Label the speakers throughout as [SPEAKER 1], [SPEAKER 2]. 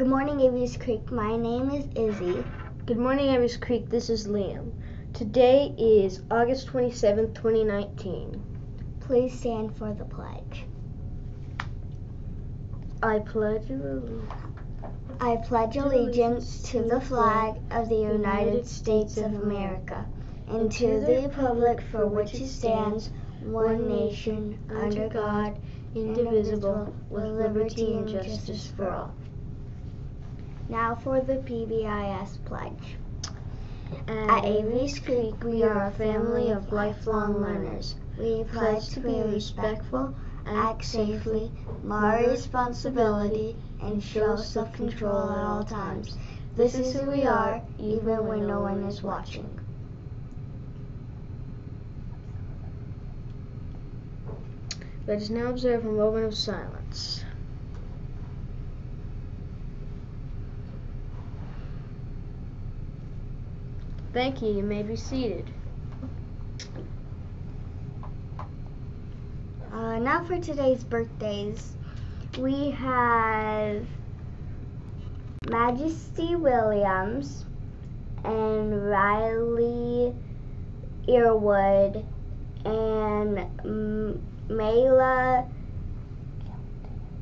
[SPEAKER 1] Good morning, Avery's Creek. My name is Izzy.
[SPEAKER 2] Good morning, Avery's Creek. This is Liam. Today is August 27th, 2019.
[SPEAKER 1] Please stand for the pledge.
[SPEAKER 2] I pledge allegiance.
[SPEAKER 1] I pledge allegiance to the flag of the United States of America and to the republic for which it stands, one nation, under God, indivisible, with liberty and justice for all. Now for the PBIS pledge. At Avery's Creek, we are a family of lifelong learners. We pledge to be respectful, act safely, model responsibility, and show self-control at all times. This is who we are, even when no one is watching.
[SPEAKER 2] Let us now observe a moment of silence. Thank you. You may be seated.
[SPEAKER 1] Uh, now for today's birthdays. We have Majesty Williams and Riley Earwood and M- Mayla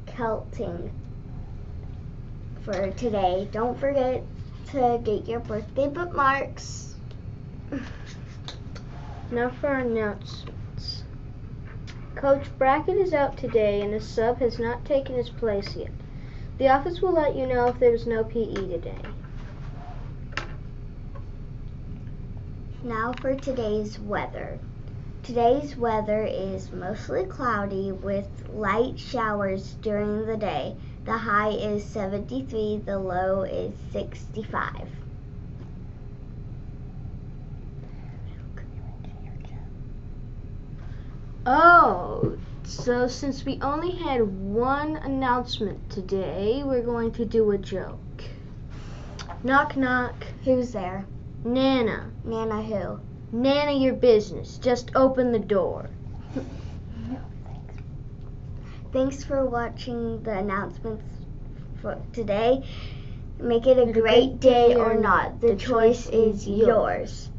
[SPEAKER 1] Kelting for today. Don't forget to get your birthday bookmarks.
[SPEAKER 2] Now for our announcements. Coach Brackett is out today and a sub has not taken his place yet. The office will let you know if there is no PE today.
[SPEAKER 1] Now for today's weather. Today's weather is mostly cloudy with light showers during the day. The high is 73, the low is 65.
[SPEAKER 2] Oh, so since we only had one announcement today, we're going to do a joke. Knock knock.
[SPEAKER 1] Who's there?
[SPEAKER 2] Nana.
[SPEAKER 1] Nana who?
[SPEAKER 2] Nana your business. Just open the door.
[SPEAKER 1] Thanks for watching the announcements for today. Make it a great day or not. The choice is yours.